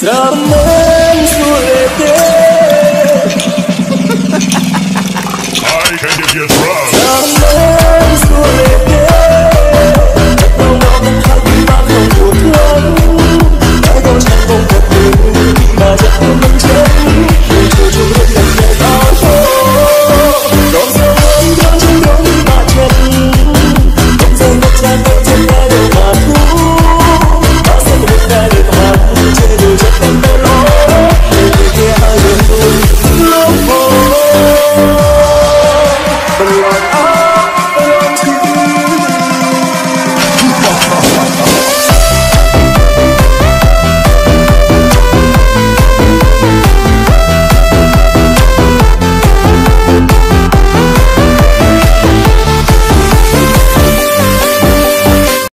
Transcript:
Zaman surete I can give you a Zaman Oh,